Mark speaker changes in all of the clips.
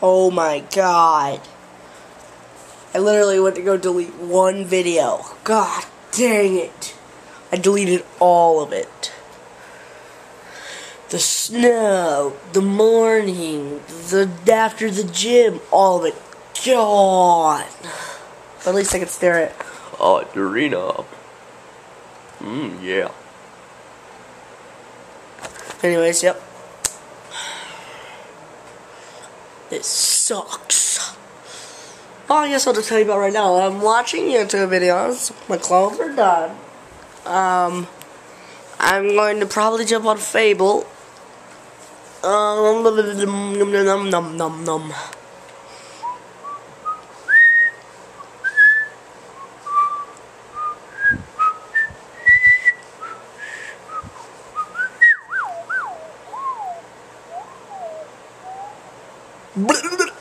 Speaker 1: Oh my god. I literally went to go delete one video. God dang it. I deleted all of it. The snow, the morning, the after the gym, all of it gone. But at least I could stare at
Speaker 2: Oh, Dorina. Mmm, yeah.
Speaker 1: Anyways, yep. It sucks. Oh, I guess I'll just tell you about right now. I'm watching YouTube videos. My clothes are done. Um, I'm going to probably jump on Fable. Um, num num num num num.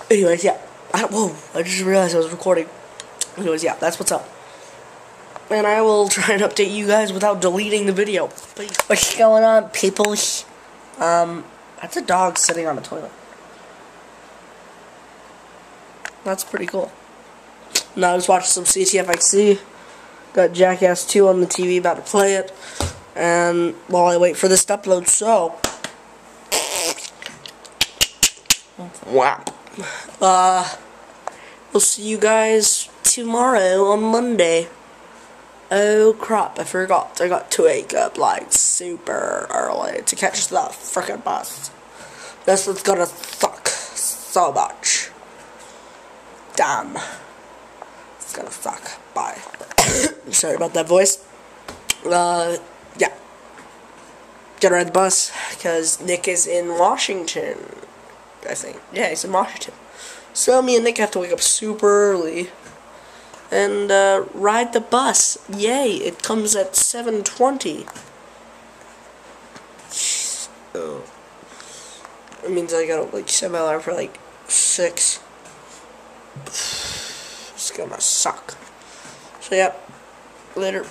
Speaker 1: Anyways, yeah. I, don't, whoa, I just realized I was recording. Anyways, yeah, that's what's up. And I will try and update you guys without deleting the video. Please. What's going on, people? Um, that's a dog sitting on the toilet. That's pretty cool. Now I was watching some CTFXC. Got Jackass 2 on the TV, about to play it. And while I wait for this to upload, so. Wow. Uh, we'll see you guys tomorrow on Monday. Oh crap, I forgot. I got to wake up like super early to catch that freaking bus. This is gonna suck so much. Damn. It's gonna suck. Bye. Sorry about that voice. Uh, yeah. Gotta ride the bus because Nick is in Washington. I think. Yeah, he's in Washington. So me and Nick have to wake up super early and uh, ride the bus. Yay! It comes at 7:20. Oh. It means I gotta like my alarm for like six. It's gonna suck. So yeah, later.